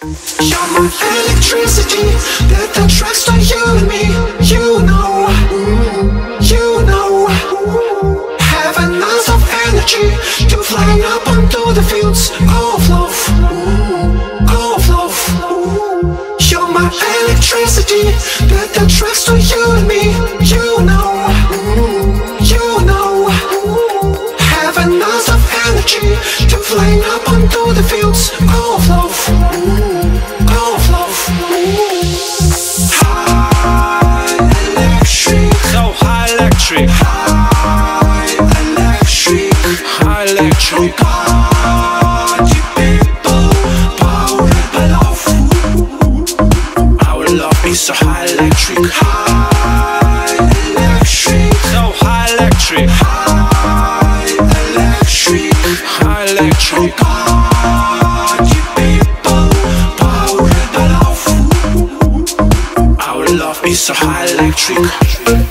You're my electricity that attracts to you and me. You know, mm, you know. Have ounce of energy to fly up onto the fields of love, mm, of love. You're my electricity that attracts electric, High electric, so high electric, high electric. high electric. Our love is so high electric.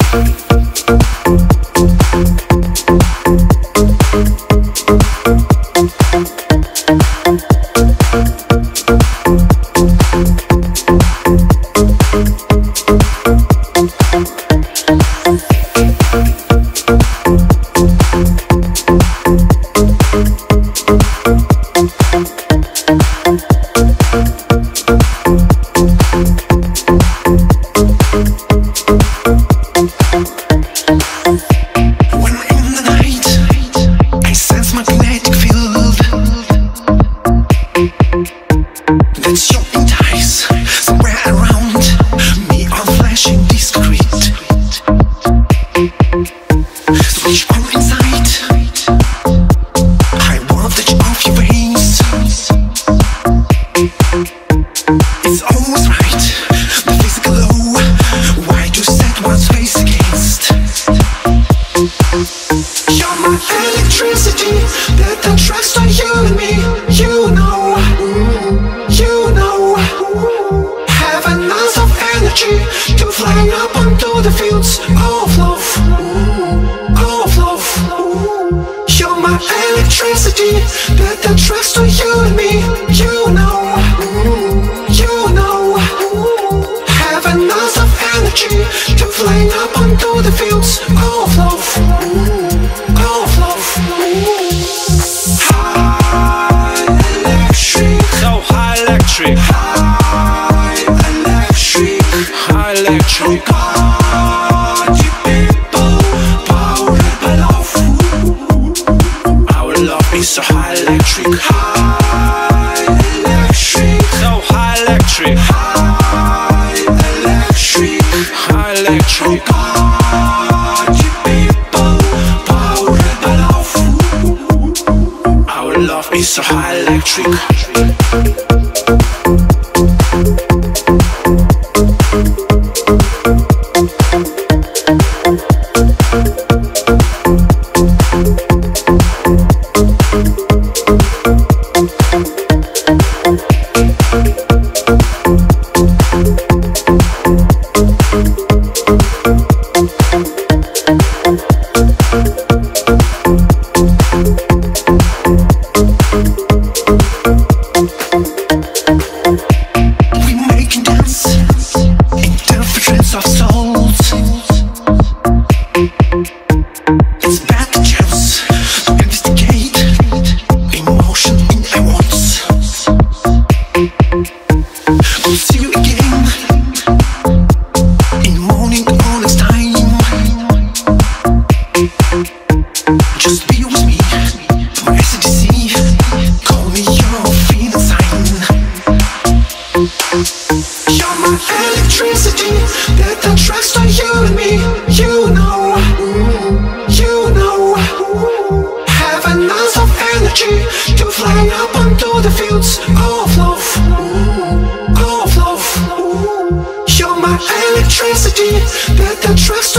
Switch electricity that attracts to you and me. You know, you know. Have ounce of energy to fly up onto the fields of love, electric, high electric. high electric. Party people. Our love is so high electric. We Electricity that attracts to you and me. You know, mm, you know. Have ounce of energy to fly up onto the fields of love, mm, of love. You're my electricity that attracts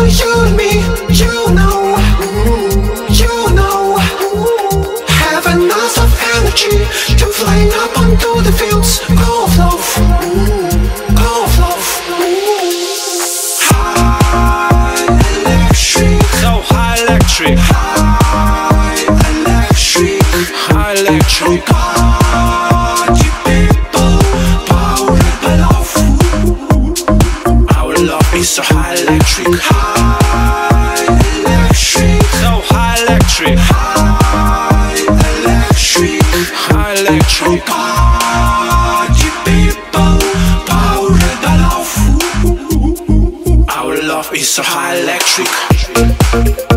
me so high electric, high electric, so high electric, high electric, high electric. Oh people, power the love. Our love is so high electric.